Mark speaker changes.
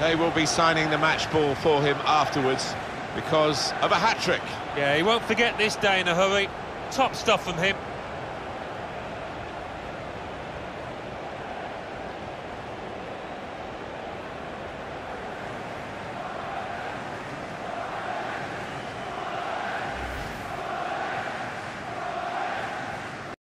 Speaker 1: They will be signing the match ball for him afterwards because of a hat-trick.
Speaker 2: Yeah, he won't forget this day in a hurry. Top stuff from him.